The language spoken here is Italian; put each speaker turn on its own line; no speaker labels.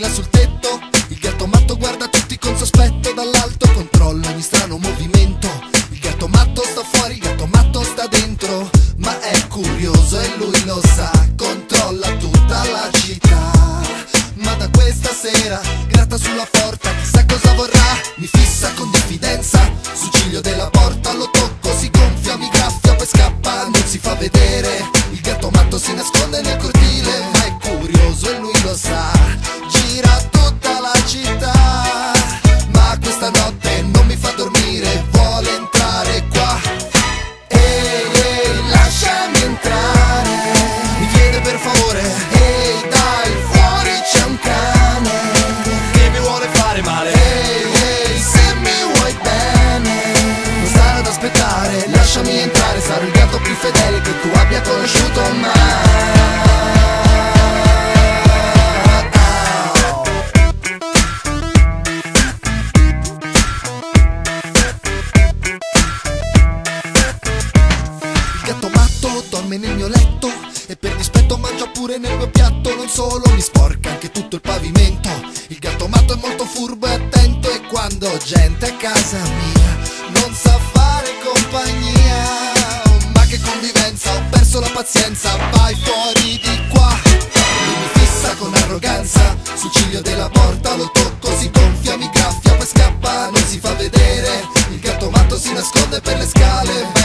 fila sul tetto. Il gatto matto guarda tutti con sospetto Dall'alto controlla ogni strano movimento. Il gatto matto sta fuori, il gatto matto sta dentro. Ma è curioso e lui lo sa Controlla tutta la città. Ma da questa sera gratta sulla porta Chissà cosa vorrà, mi fissa con Lasciami entrare, sarò il gatto più fedele Che tu abbia conosciuto mai. Dorme nel mio letto E per dispetto mangia pure nel mio piatto Non solo mi sporca anche tutto il pavimento. Il gatto matto è molto furbo e attento E quando gente a casa mia Non sa fare compagnia pazienza Vai fuori di qua. Lui mi fissa con arroganza Sul ciglio della porta lo tocco Si gonfia, mi graffia, poi scappa Non si fa vedere. Il gatto matto si nasconde per le scale